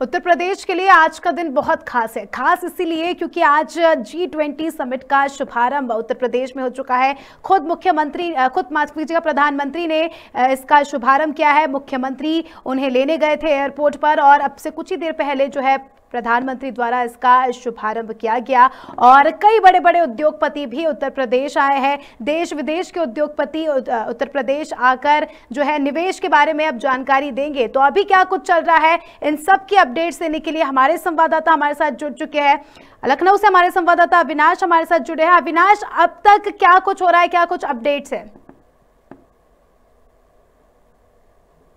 उत्तर प्रदेश के लिए आज का दिन बहुत खास है। खास इसीलिए क्योंकि आज जी ट्वेंटी समिट का शुभारंभ उत्तर प्रदेश में हो चुका है। खुद मुख्यमंत्री, खुद माफ़ कीजिएगा, प्रधानमंत्री ने इसका शुभारंभ किया है। मुख्यमंत्री उन्हें लेने गए थे एयरपोर्ट पर और अब से कुछ ही देर पहले जो है प्रधानमंत्री द्वारा इसका शुभारंभ किया गया और कई बड़े बड़े उद्योगपति भी उत्तर प्रदेश आए हैं। देश विदेश के उद्योगपति उत्तर प्रदेश आकर जो है निवेश के बारे में अब जानकारी देंगे। तो अभी क्या कुछ चल रहा है? इन सब की अपडेट्स देने के लिए हमारे संवाददाता हमारे साथ जुड़ चुके हैं। लखनऊ से हमारे संवाददाता अविनाश हमारे साथ जुड़े हैं। अविनाश, अब तक क्या कुछ हो रहा है? क्या कुछ अपडेट्स है?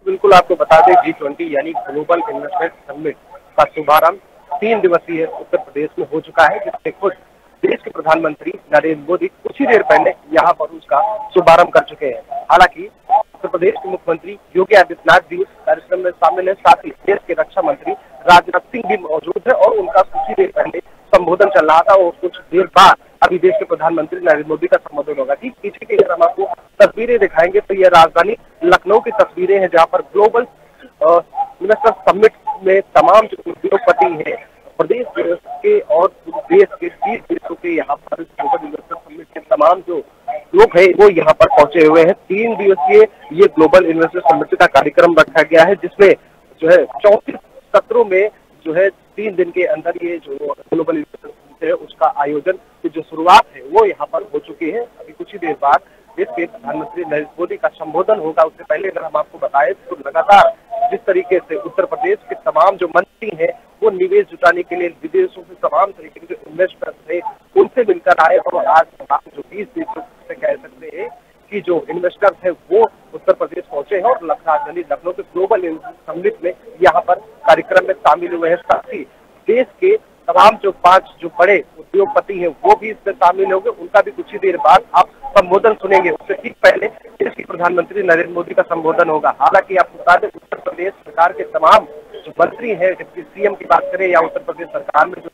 बिल्कुल, आपको बता दें जी ट्वेंटी यानी ग्लोबल इन्वेस्टमेंट समिट का शुभारंभ तीन दिवसीय उत्तर प्रदेश में हो चुका है, जिससे खुद देश के प्रधानमंत्री नरेंद्र मोदी कुछ ही देर पहले यहाँ पर उसका शुभारंभ कर चुके हैं। हालाँकि उत्तर प्रदेश के मुख्यमंत्री योगी आदित्यनाथ भी कार्यक्रम में शामिल है, साथ ही देश के रक्षा मंत्री राजनाथ सिंह भी मौजूद है और उनका कुछ ही देर पहले संबोधन चल रहा था और कुछ देर बाद अभी देश के प्रधानमंत्री नरेंद्र मोदी का संबोधन होगा। ठीक पीछे की अगर हम आपको तस्वीरें दिखाएँगे तो यह राजधानी लखनऊ की तस्वीरें हैं, जहाँ पर ग्लोबल मिनिस्टर समिट में तमाम जो उद्योगपति हैं। प्रदेश के और देश के तीस देशों के यहाँ पर ग्लोबल इन्वेस्टर समिट के तमाम जो लोग हैं, वो यहाँ पर पहुँचे हुए हैं। तीन दिवसीय ये ग्लोबल इन्वेस्टर समिट का कार्यक्रम रखा गया है, जिसमें जो है चौंतीस सत्रों में जो है तीन दिन के अंदर ये जो ग्लोबल इन्वेस्टर समिट है, उसका आयोजन की जो शुरुआत है, वो यहाँ पर हो चुकी है। अभी कुछ ही देर बाद देश के प्रधानमंत्री नरेंद्र मोदी का संबोधन होगा। उससे पहले अगर हम आपको बताएँ तो लगातार जिस तरीके से उत्तर प्रदेश के तमाम जो मंत्री हैं, वो निवेश जुटाने के लिए विदेशों से तमाम तरीके के जो इन्वेस्टर्स थे उनसे मिलकर आए और आज जो बीस देशों से कह सकते हैं कि जो इन्वेस्टर्स है, वो उत्तर प्रदेश पहुँचे हैं और राजधानी लखनऊ के ग्लोबल समिट में यहाँ पर कार्यक्रम में शामिल हुए हैं। साथ ही देश के तमाम जो पाँच जो बड़े उद्योगपति हैं, वो भी इसमें शामिल होंगे। उनका भी कुछ ही देर बाद आप संबोधन सुनेंगे। उससे ठीक पहले देश के प्रधानमंत्री नरेंद्र मोदी का संबोधन होगा। हालाँकि आपको बता दें, उत्तर प्रदेश सरकार के तमाम जो मंत्री हैं, जबकि सीएम की बात करें या उत्तर प्रदेश सरकार में जो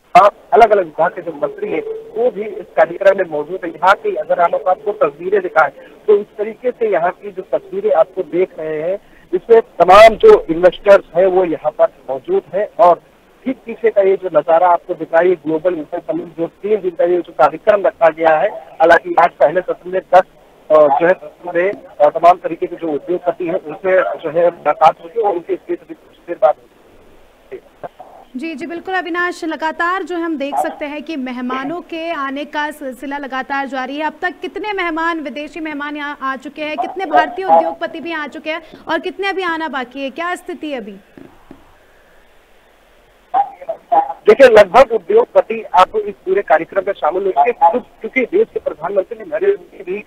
अलग अलग विभाग के जो मंत्री है, वो भी इस कार्यक्रम में मौजूद है। यहाँ की अगर हम आपको तस्वीरें दिखाएँ तो इस तरीके से यहाँ की जो तस्वीरें आपको देख रहे हैं, इसमें तमाम जो इन्वेस्टर्स हैं, वो यहाँ पर मौजूद है और ठीक पीछे का ये जो नज़ारा आपको दिखाई ग्लोबल इंटर समिट जो तीन दिन का ये जो कार्यक्रम रखा गया है, हालाँकि आज पहले सत्र में दस जो है में तमाम तरीके के जो उद्योगपति हैं, उनसे जो है मुलाकात होगी और उनकी स्पीच कुछ देर बाद जी जी, बिल्कुल अविनाश, लगातार जो हम देख सकते हैं कि मेहमानों के आने का सिलसिला लगातार जारी है। अब तक कितने मेहमान, विदेशी मेहमान यहाँ आ चुके हैं, कितने भारतीय उद्योगपति भी आ चुके हैं और कितने अभी आना बाकी है? क्या स्थिति है अभी? देखिए, लगभग उद्योगपति आप इस पूरे कार्यक्रम में शामिल होंगे क्योंकि देश के प्रधानमंत्री नरेंद्र मोदी भी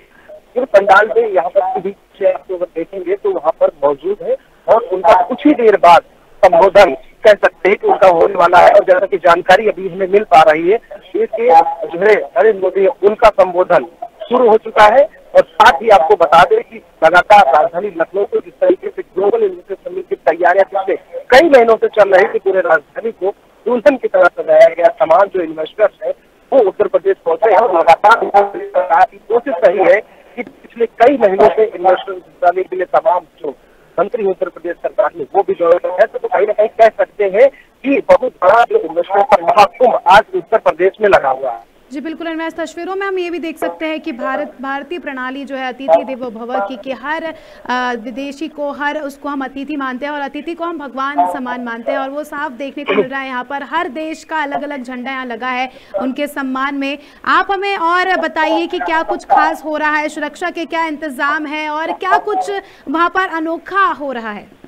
जो पंडाल में यहाँ पर भी आपको अगर देखेंगे तो वहाँ पर मौजूद है और उनका कुछ ही देर बाद संबोधन कह सकते हैं कि उनका होने वाला है और जैसा की जानकारी अभी हमें मिल पा रही है, देश के जो है नरेंद्र मोदी उनका संबोधन शुरू हो चुका है और साथ ही आपको बता दें कि लगातार राजधानी लखनऊ को जिस तरीके से ग्लोबल इन्वेस्टर समिट की तैयारियाँ पिछले कई महीनों से चल रही थी, पूरे राजधानी को दुल्हन की तरह सजाया गया तमाम जो इन्वेस्टर्स है, वो उत्तर प्रदेश पहुँचे। हैं और लगातार की कोशिश रही है कि पिछले कई महीनों से इन्वेस्टर जुटाने के लिए तमाम जो मंत्री उत्तर प्रदेश सरकार ने वो भी जोड़े है। तो कहीं ना कहीं कह सकते हैं कि बहुत बड़ा जो इन्वेस्टमेंट का महाकुंभ आज उत्तर प्रदेश में लगा हुआ है। जी, बिल्कुल इस तस्वीरों में हम ये भी देख सकते हैं कि भारत, भारतीय प्रणाली जो है अतिथि देवो भव की, कि हर विदेशी को, हर उसको हम अतिथि मानते हैं और अतिथि को हम भगवान समान मानते हैं और वो साफ़ देखने को मिल रहा है यहाँ पर। हर देश का अलग अलग झंडा यहाँ लगा है उनके सम्मान में। आप हमें और बताइए कि क्या कुछ खास हो रहा है? सुरक्षा के क्या इंतज़ाम है और क्या कुछ वहाँ पर अनोखा हो रहा है?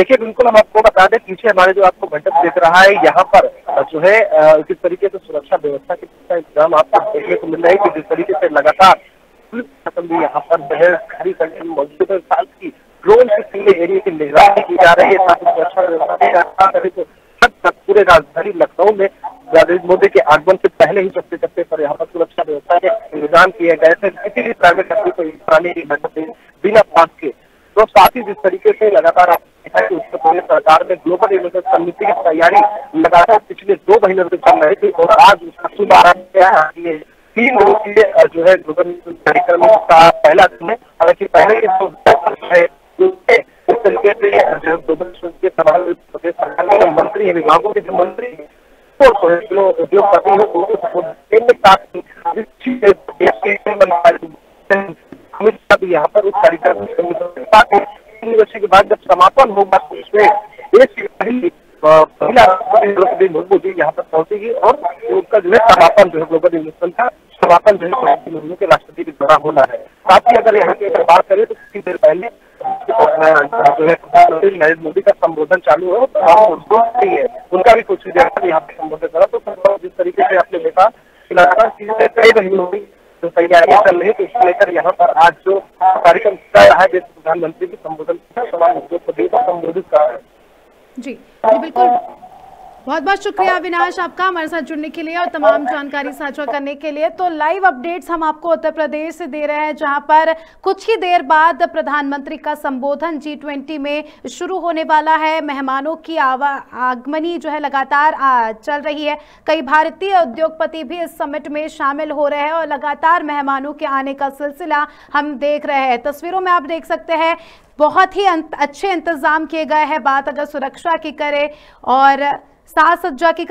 देखिए, बिल्कुल हम आपको बता दें, पीछे हमारे जो आपको घटक दिख रहा है, यहाँ पर जो है किस तरीके से सुरक्षा व्यवस्था के इंतज़ाम आपको देखने को मिल रहा है कि जिस तरीके से लगातार पुलिस भी यहाँ पर जो है खड़ी करके मौजूद है, साथ की ड्रोन से पूरे एरिया की निगरानी की जा रही है, साथ सुरक्षा व्यवस्था तो हद तक पूरे राजधानी लखनऊ में नरेंद्र मोदी के आगमन से पहले ही चप्पे चप्पे पर यहाँ पर सुरक्षा व्यवस्था के इंतज़ाम किए गए थे, किसी भी प्राइवेट कंपनी को इस की बिना पास के। तो साथ ही जिस तरीके से लगातार आप है कि उत्तर प्रदेश सरकार ने ग्लोबल इन्वेस्टर समिति की तैयारी लगातार पिछले दो महीनों से चल रही थी और आज उसका शुभारंभ किया है। तीन दिवसीय जो है ग्लोबल कार्यक्रम का पहला दिन है। हालाँकि पहले के है इस तरीके से जो ग्लोबल के सवाल प्रदेश सरकार के मंत्री है विभागों के जो मंत्री उद्योगपति है केंद्र अमित शाह भी यहाँ पर उस कार्यक्रम में तीन वर्ष के बाद जब समापन होगा तो उसमें देश की पहली महिला द्रौपदी मुर्मू जी यहाँ पर पहुंचेगी और उनका जो है समापन जो है ग्लोबल इन्वेस्टमेंट का समापन जो है मुर्मू के राष्ट्रपति के द्वारा होना है। साथ ही अगर यहाँ की अगर बात करें तो कुछ देर पहले जो है, प्रधानमंत्री नरेंद्र मोदी का संबोधन चालू है तो है, उनका भी कुछ देर तक यहाँ पे संबोधन करा तो जिस तरीके से आपने देखा, कि लगातार कई रही होगी जो तैयारियाँ चल रही है तो इसको लेकर यहाँ पर आज जो कार्यक्रम चल रहा है प्रधानमंत्री के संबोधन तमाम मुद्दों को संबोधित कहा है हैं। जी जी बिल्कुल बहुत बहुत शुक्रिया अविनाश आपका हमारे साथ जुड़ने के लिए और तमाम जानकारी साझा करने के लिए। तो लाइव अपडेट्स हम आपको उत्तर प्रदेश से दे रहे हैं, जहाँ पर कुछ ही देर बाद प्रधानमंत्री का संबोधन जी ट्वेंटी में शुरू होने वाला है। मेहमानों की आगमनी जो है लगातार चल रही है। कई भारतीय उद्योगपति भी इस समिट में शामिल हो रहे हैं और लगातार मेहमानों के आने का सिलसिला हम देख रहे हैं। तस्वीरों में आप देख सकते हैं, बहुत ही अच्छे इंतज़ाम किए गए हैं। बात अगर सुरक्षा की करें और साज सज्जा की